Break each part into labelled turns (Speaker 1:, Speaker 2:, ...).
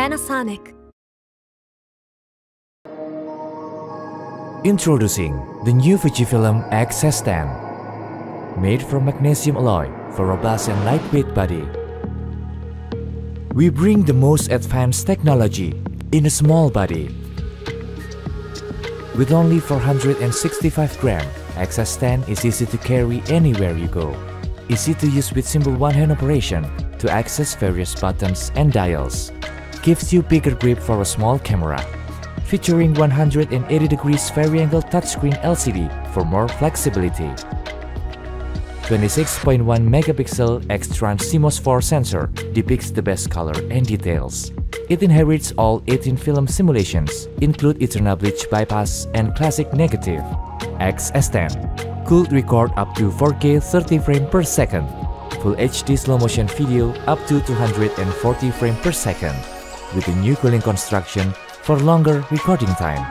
Speaker 1: Panasonic.
Speaker 2: Introducing the new Fujifilm X-S10 Made from magnesium alloy for a robust and lightweight body. We bring the most advanced technology in a small body. With only 465 gram, X-S10 is easy to carry anywhere you go. Easy to use with simple one-hand operation to access various buttons and dials. Gives you bigger grip for a small camera. Featuring 180 degrees vari-angle touchscreen LCD for more flexibility. 26.1 megapixel X-Trans CMOS 4 sensor depicts the best color and details. It inherits all 18 film simulations, include Eterna Bleach Bypass and Classic Negative. X-S10 could record up to 4K 30 frame per second, Full HD slow motion video up to 240 frame per second, with a new cooling construction for longer recording time.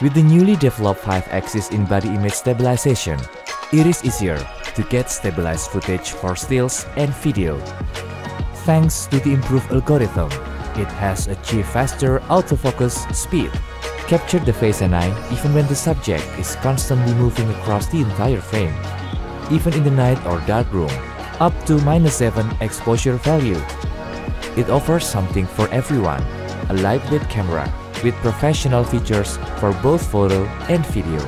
Speaker 2: With the newly developed 5-axis in-body image stabilization, it is easier to get stabilized footage for stills and video. Thanks to the improved algorithm, it has achieved faster autofocus speed, captured the face and eye even when the subject is constantly moving across the entire frame, even in the night or dark room, up to minus 7 exposure value. It offers something for everyone, a lightweight camera with professional features for both photo and video.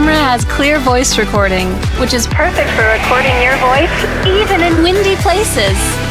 Speaker 1: Camera has clear voice recording, which is perfect for recording your voice even in windy places.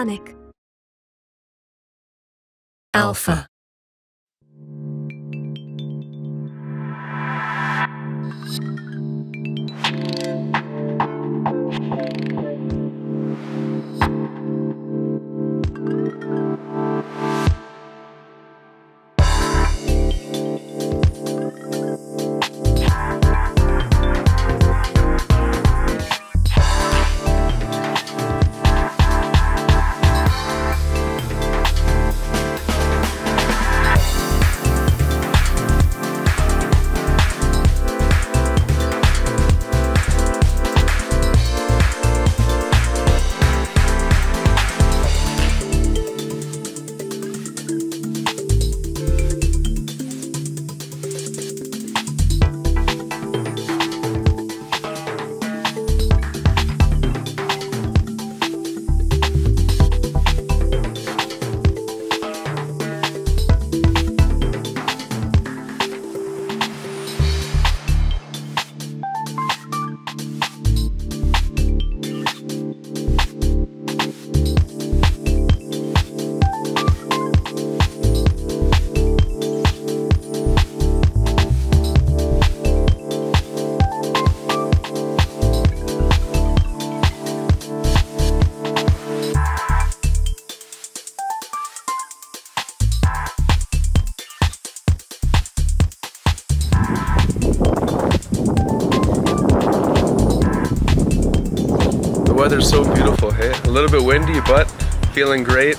Speaker 3: Panasonic. Alpha.
Speaker 4: Weather's so beautiful, hey? A little bit windy, but feeling great.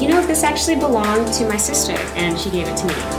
Speaker 5: You know, this actually belonged to my sister, and she gave it to me.